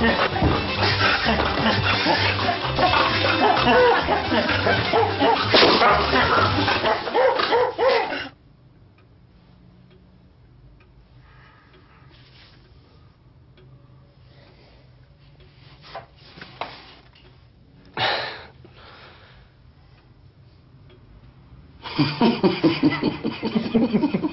Yeah. フフフフ